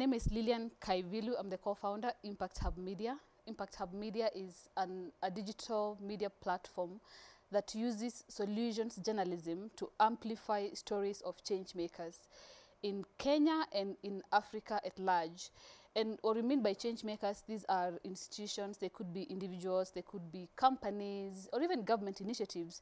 name is Lilian Kaivilu. I'm the co-founder, Impact Hub Media. Impact Hub Media is an, a digital media platform that uses solutions journalism to amplify stories of change makers in Kenya and in Africa at large. And what we mean by change makers, these are institutions, they could be individuals, they could be companies, or even government initiatives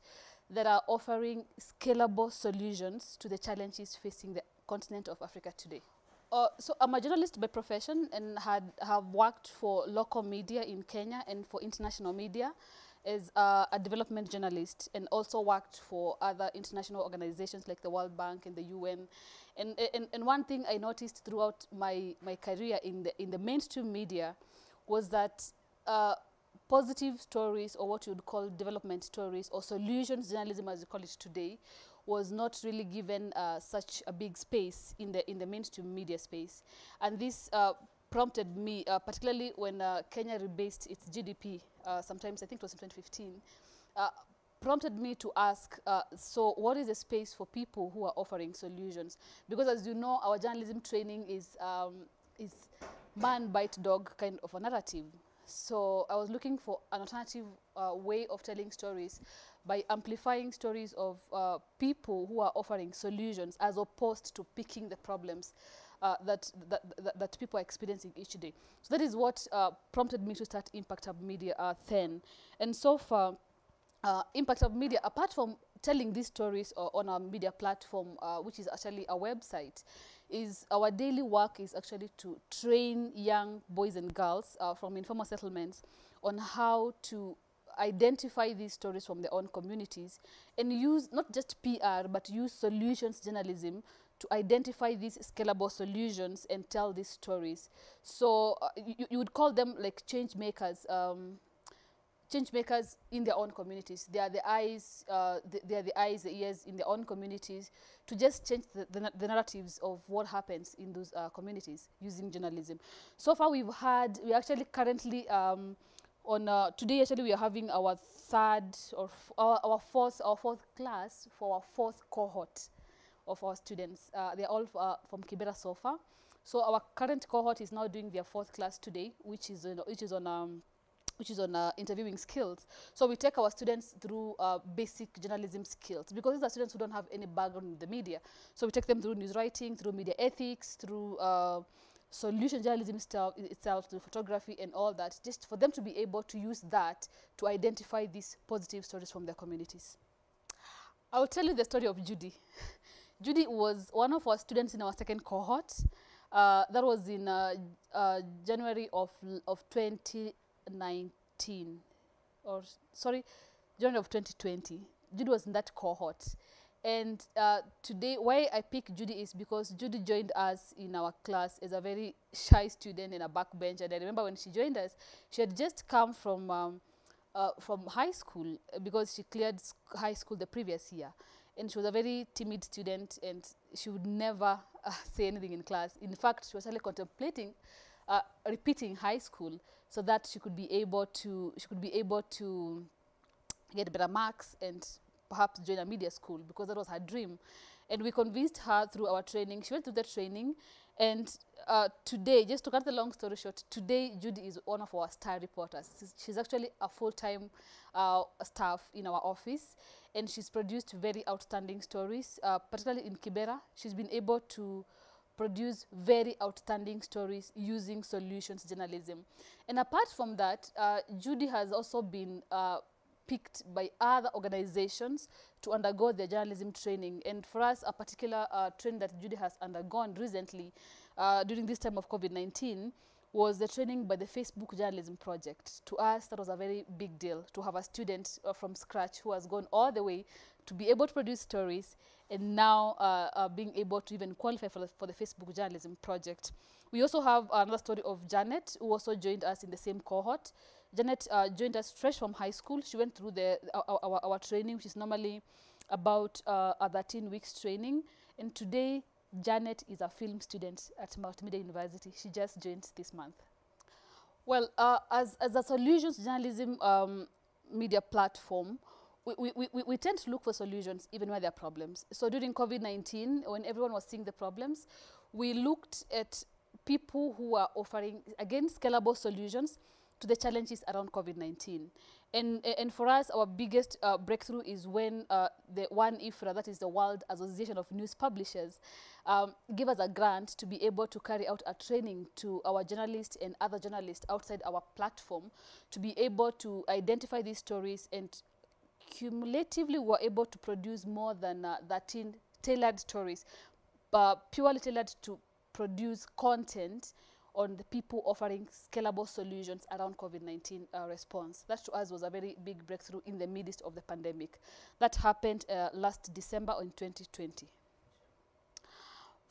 that are offering scalable solutions to the challenges facing the continent of Africa today. Uh, so I'm a journalist by profession and had have worked for local media in Kenya and for international media as a development journalist and also worked for other international organizations like the World Bank and the UN. And, and, and one thing I noticed throughout my, my career in the, in the mainstream media was that uh, positive stories or what you would call development stories or solutions journalism as you call it today was not really given uh, such a big space in the in the mainstream media space. And this uh, prompted me uh, particularly when uh, Kenya rebased its GDP uh, sometimes I think it was in 2015 uh, prompted me to ask uh, so what is the space for people who are offering solutions? Because as you know our journalism training is um, is man bite dog kind of a narrative so I was looking for an alternative uh, way of telling stories by amplifying stories of uh, people who are offering solutions as opposed to picking the problems uh, that, that, that, that, people are experiencing each day. So that is what uh, prompted me to start Impact Hub Media uh, then. And so far, uh, Impact Hub Media, apart from telling these stories uh, on our media platform, uh, which is actually a website, is our daily work is actually to train young boys and girls uh, from informal settlements on how to identify these stories from their own communities and use not just PR but use solutions journalism to identify these scalable solutions and tell these stories. So uh, you, you would call them like change makers. Um, change makers in their own communities. They are the eyes, uh, the, they are the eyes, the ears in their own communities to just change the, the, the narratives of what happens in those uh, communities using journalism. So far we've had, we actually currently um, on, uh, today actually we are having our third or our, our fourth, our fourth class for our fourth cohort of our students. Uh, they're all uh, from Kibera so far. So our current cohort is now doing their fourth class today, which is, which is on um, which is on uh, interviewing skills. So we take our students through uh, basic journalism skills because these are students who don't have any background in the media. So we take them through news writing, through media ethics, through uh, solution journalism itself, through photography and all that, just for them to be able to use that to identify these positive stories from their communities. I will tell you the story of Judy. Judy was one of our students in our second cohort. Uh, that was in uh, uh, January of, of 20 19 or sorry January of 2020 Judy was in that cohort. And uh, today why I pick Judy is because Judy joined us in our class as a very shy student in a backbench and I remember when she joined us she had just come from um, uh, from high school because she cleared high school the previous year. And she was a very timid student and she would never uh, say anything in class. In fact she was only contemplating uh, repeating high school so that she could be able to she could be able to get better marks and perhaps join a media school because that was her dream. And we convinced her through our training. She went through the training and uh, today just to cut the long story short today Judy is one of our star reporters. She's actually a full-time uh, staff in our office and she's produced very outstanding stories uh, particularly in Kibera. She's been able to produce very outstanding stories using solutions journalism. And apart from that, uh, Judy has also been uh, picked by other organizations to undergo their journalism training. And for us, a particular uh, training that Judy has undergone recently uh, during this time of COVID-19 was the training by the Facebook Journalism Project. To us, that was a very big deal to have a student uh, from scratch who has gone all the way to be able to produce stories and now uh, uh, being able to even qualify for the, for the Facebook Journalism Project. We also have another story of Janet, who also joined us in the same cohort. Janet uh, joined us fresh from high school. She went through the our, our, our training, which is normally about uh, a 13 weeks training. And today, Janet is a film student at Multimedia University. She just joined this month. Well, uh, as, as a solutions journalism um, media platform, we, we, we, we tend to look for solutions even where there are problems. So during COVID-19, when everyone was seeing the problems, we looked at people who are offering, again, scalable solutions to the challenges around COVID-19. And, and for us, our biggest uh, breakthrough is when uh, the WAN-IFRA, that is the World Association of News Publishers, um, give us a grant to be able to carry out a training to our journalists and other journalists outside our platform to be able to identify these stories and cumulatively were able to produce more than uh, 13 tailored stories, uh, purely tailored to produce content on the people offering scalable solutions around COVID-19 uh, response. That to us was a very big breakthrough in the midst of the pandemic. That happened uh, last December in 2020.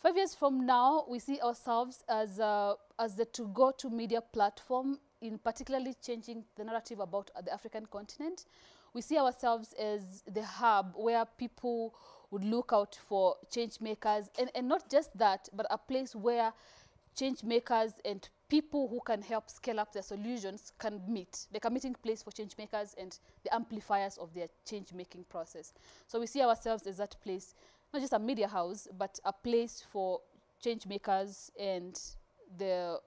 Five years from now, we see ourselves as, uh, as the to-go-to media platform in particularly changing the narrative about the African continent. We see ourselves as the hub where people would look out for change makers and, and not just that, but a place where change makers and people who can help scale up their solutions can meet, like a meeting place for change makers and the amplifiers of their change making process. So we see ourselves as that place, not just a media house, but a place for change makers and the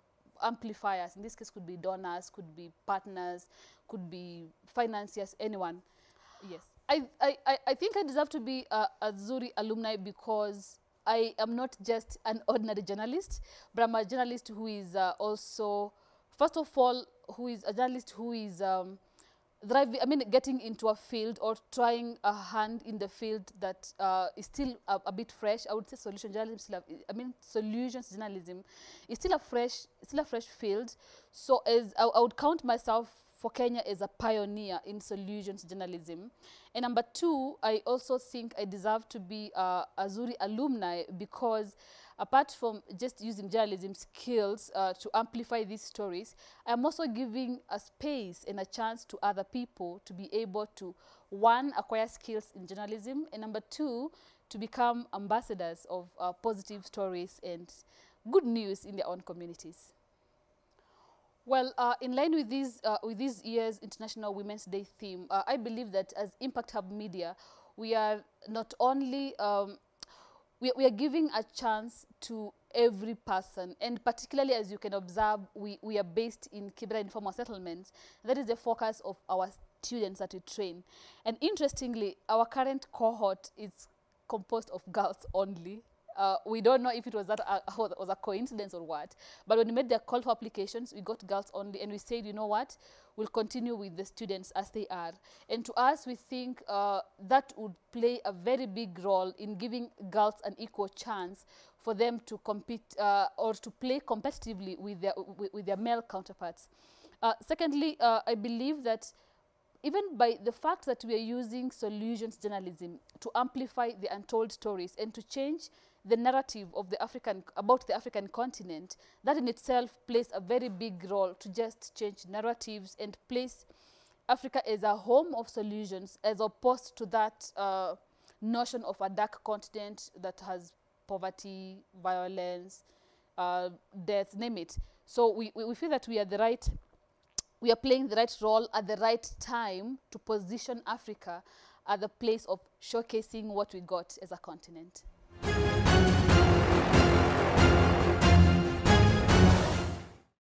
amplifiers. In this case, could be donors, could be partners, could be financiers, anyone. Yes. I, I, I think I deserve to be a, a Zuri alumni because I am not just an ordinary journalist, but I'm a journalist who is uh, also, first of all, who is a journalist who is um, driving, I mean, getting into a field or trying a hand in the field that uh, is still a, a, bit fresh. I would say solution journalism, have, I mean, solutions journalism is still a fresh, still a fresh field. So as I, I would count myself for Kenya as a pioneer in solutions journalism. And number two, I also think I deserve to be uh, a Zuri alumni because apart from just using journalism skills uh, to amplify these stories, I'm also giving a space and a chance to other people to be able to, one, acquire skills in journalism, and number two, to become ambassadors of uh, positive stories and good news in their own communities. Well, uh, in line with, these, uh, with this year's International Women's Day theme, uh, I believe that as Impact Hub Media, we are not only, um, we, we are giving a chance to every person, and particularly as you can observe, we, we are based in Kibera informal settlements. That is the focus of our students that we train. And interestingly, our current cohort is composed of girls only. Uh, we don't know if it was that uh, was a coincidence or what. But when we made the call for applications, we got girls only, and we said, you know what, we'll continue with the students as they are. And to us, we think uh, that would play a very big role in giving girls an equal chance for them to compete uh, or to play competitively with their with, with their male counterparts. Uh, secondly, uh, I believe that even by the fact that we are using solutions journalism to amplify the untold stories and to change the narrative of the African about the African continent, that in itself plays a very big role to just change narratives and place Africa as a home of solutions as opposed to that uh, notion of a dark continent that has poverty, violence, uh, death, name it. So we, we feel that we are the right we are playing the right role at the right time to position Africa at the place of showcasing what we got as a continent.